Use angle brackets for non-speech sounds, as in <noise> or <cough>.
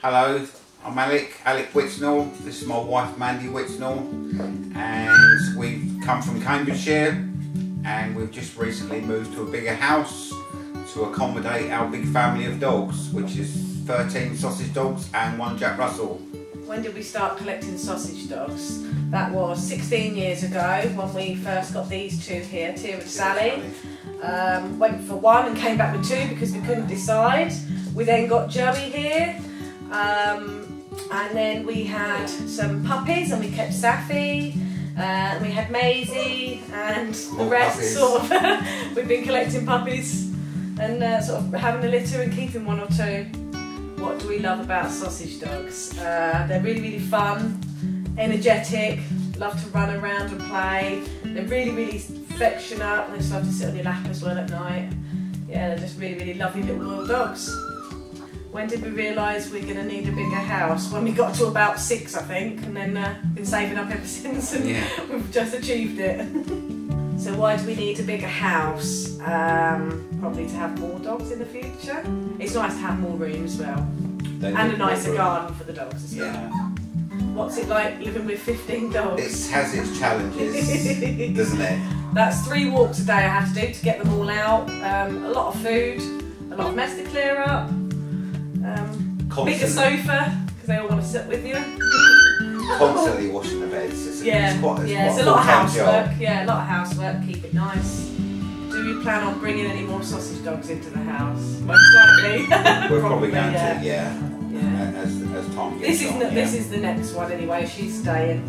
Hello, I'm Alec, Alec Whitnall. This is my wife Mandy Whitnall, and we've come from Cambridgeshire, and we've just recently moved to a bigger house to accommodate our big family of dogs, which is 13 sausage dogs and one Jack Russell. When did we start collecting sausage dogs? That was 16 years ago when we first got these two here, Tia and Sally. Um, went for one and came back with two because we couldn't decide. We then got Joey here. Um, and then we had some puppies and we kept Safi. Uh, we had Maisie and the rest puppies. sort of. <laughs> we've been collecting puppies and uh, sort of having a litter and keeping one or two. What do we love about sausage dogs? Uh, they're really, really fun, energetic, love to run around and play. They're really, really affectionate. They just love to sit on your lap as well at night. Yeah, they're just really, really lovely little loyal dogs. When did we realise we're going to need a bigger house? When we got to about six, I think, and then uh, been saving up ever <laughs> since, and Yeah. we've just achieved it. <laughs> so why do we need a bigger house? Um, probably to have more dogs in the future. It's nice to have more room as well, They and a nicer garden for the dogs as well. Yeah, What's it like living with 15 dogs? it has its challenges, <laughs> doesn't it? That's three walks a day I have to do to get them all out. Um, a lot of food, a lot of mess to clear up. Um, bigger sofa because they all want to sit with you. constantly washing the beds. It's, Yeah, it's quite, it's yeah, it's a lot of full-time job. housework. Yeah, a lot of housework. Keep it nice. Do you plan on bringing any more sausage dogs into the house? Most likely. <laughs> We're probably going yeah. to, yeah, Yeah. as, as This gets is on. the, yeah. this is the next one anyway. She's staying.